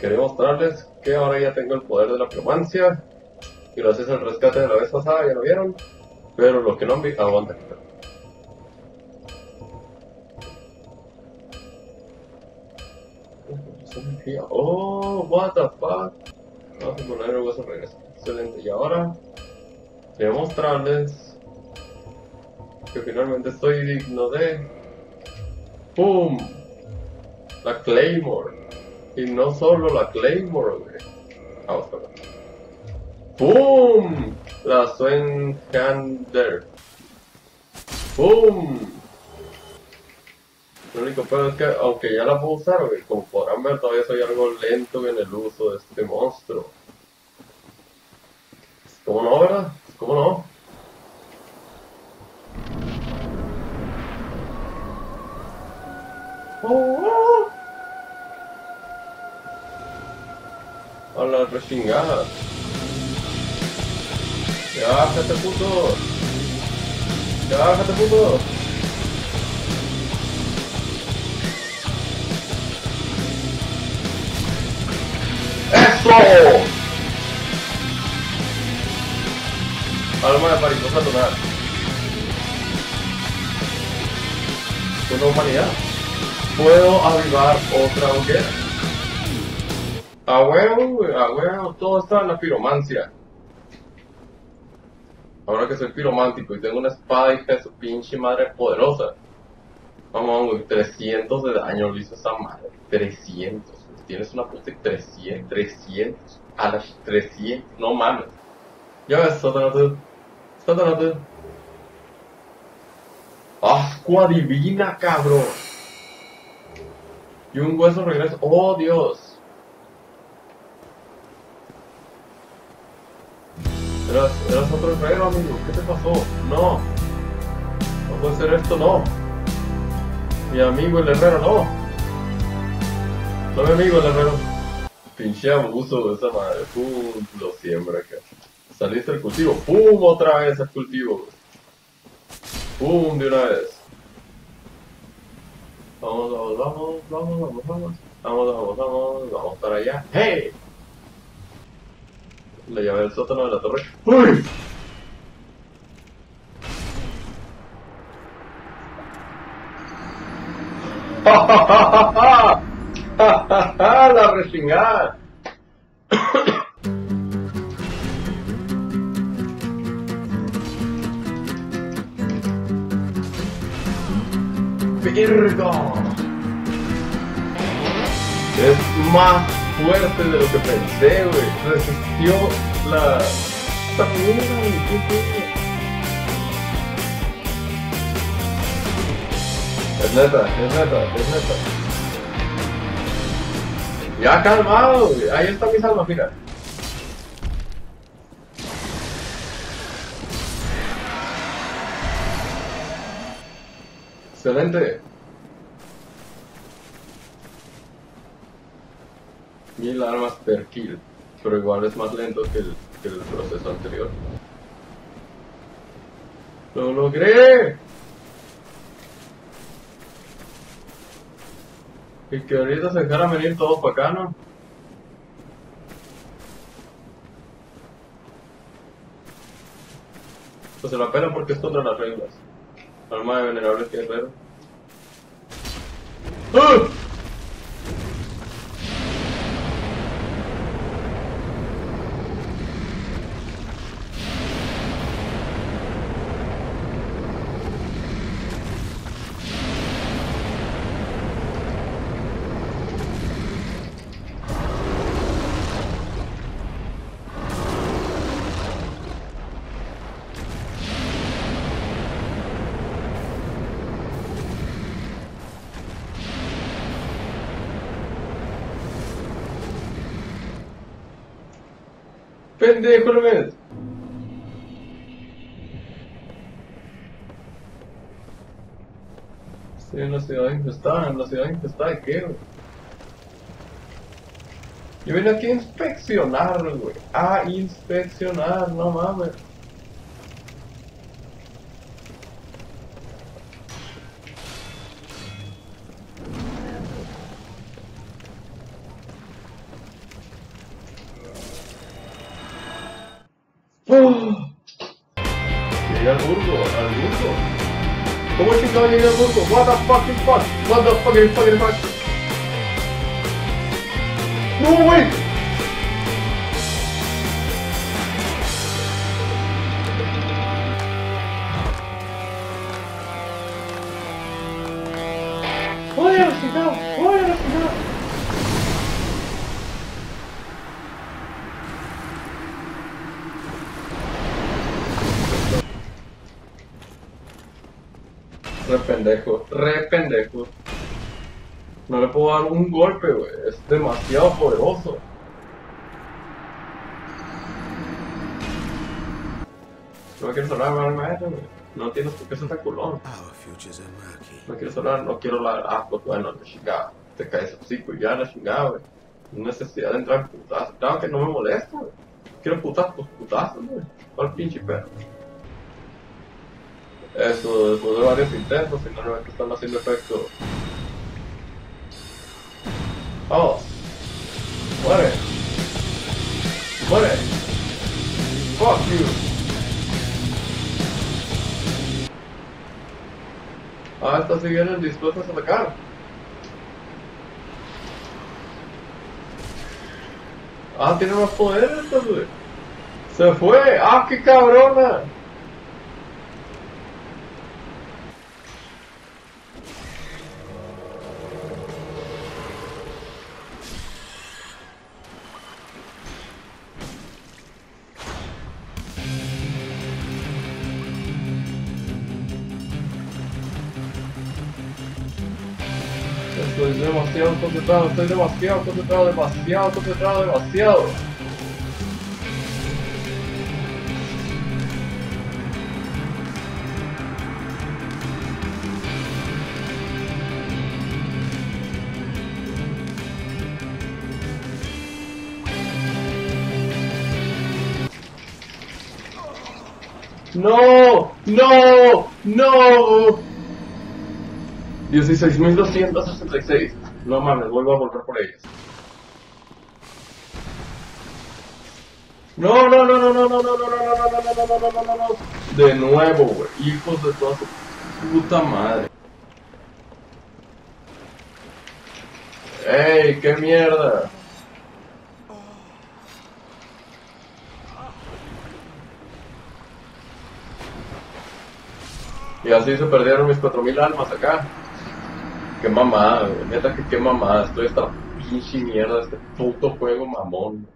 Quería mostrarles que ahora ya tengo el poder de la piromancia. Y gracias al rescate de la vez pasada, ya lo vieron. Pero lo que no han visto, aguanta. Oh, what the fuck. Vamos a poner el hueso regreso. Excelente. Y ahora, voy a mostrarles que finalmente estoy digno de. ¡Pum! La Claymore. Y no solo la Claymore, güey. Vamos a ver. ¡Pum! La Swenhander. ¡Pum! Lo único peor es que, aunque ya la puedo usar, güey, como podrán ver, todavía soy algo lento en el uso de este monstruo. ¿Cómo no, verdad? ¿Cómo no? A la rechingada. Ya bájate, puto. Bájate, puto. ¡Eso! Alma de mariposa total. Una humanidad. Puedo avivar otra hoguera. A huevo, a huevo, todo está en la piromancia. Ahora que soy piromántico y tengo una espada hija de su pinche madre poderosa. Vamos, güey, 300 de daño le hizo esa madre. 300. Tienes una puta de 300, 300. A las 300, no mames. Ya ves. Sótano tú. Asco adivina, cabrón. Y un hueso regresa. ¡Oh, Dios! Eras, otro herrero, amigo. ¿Qué te pasó? No. No puede ser esto, no. Mi amigo el herrero, no. No mi amigo el herrero. Pinche abuso de esa madre. Pum, lo siembra acá. Saliste del cultivo. Pum, otra vez al cultivo. Pum, de una vez. Vamos, vamos, vamos, vamos, vamos, vamos. Vamos, vamos, vamos, vamos para allá. ¡Hey! Le llave el sótano de la torre. ¡Uy! ¡Ja, ja, ja, ja, ja! ¡Ja, ja! ¡La rechingada! ¡Virgo! Es más fuerte de lo que pensé, güey. Resistió la... ¡Esta mierda, güey! ¿Qué pedo? Es neta, es neta, es neta. Ya calmado, güey. Ahí está mi salva, mira. Excelente. Mil armas per kill, pero igual es más lento que el, que el proceso anterior. ¡Lo logré! Y que ahorita se dejaran venir todos para acá, ¿no? Pues se la pena porque es contra las reglas. Alma de venerable guerrero. ¡Ah! Pendejo, no ves. Estoy en la ciudad infestada, en la ciudad infestada de qué, güey. Yo vine aquí a inspeccionar, güey. A inspeccionar, no mames. Llegué al burgo, al burgo. ¿Cómo chingado llegué al burgo? What the fucking fuck? What the fucking fucking fuck? No, wait! ¡Voy a la chingada! Re pendejo, re pendejo. No le puedo dar un golpe, güey. Es demasiado poderoso. No quiero sonar mal maestro, güey. No tienes por qué ser tan culón. No quiero sonar, no quiero la. Ah, pues bueno, la chingada. Te caes así, pues ya la chingada, güey. No necesidad de entrar en putazos. Claro que no me molesta, güey. Quiero putazos, pues putazos, güey. ¿Cuál pinche perro? Eso, después de varios intentos, finalmente están haciendo efecto. ¡Vamos! ¡Muere! ¡Muere! ¡Fuck you! Ah, estas sí dispuestas a atacar. Ah, tiene más poder estas, güey. Se fue. Ah, qué cabrona. Estoy demasiado concentrado, estoy demasiado concentrado, demasiado concentrado, demasiado. No, no, no. 16.266. No mames, vuelvo a volver por ellos. No, no, no, no, no, no, no, no, no, no, no, no, no, no, no, no, no, no. De nuevo, güey. Hijos de toda su puta madre. ¡Ey, qué mierda! Y así se perdieron mis 4000 almas acá. Qué mamada. Neta que qué mamada. Estoy hasta pinche mierda este puto juego mamón.